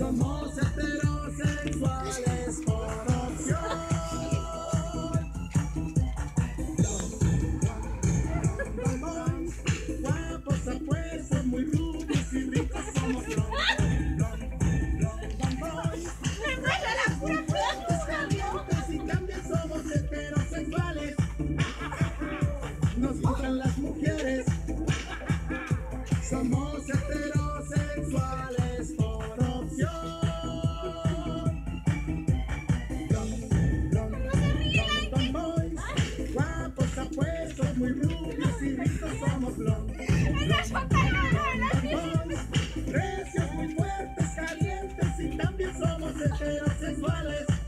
Somos heterosexuales por opción. Vamos, guapos a fuerza, muy rubios y ricos somos los. Nos gustan las mujeres. Somos heterosexuales. Muy rubios y ricos somos blond. Blond, blond boys. Recios, muy fuertes, calientes y también somos heterosexuales.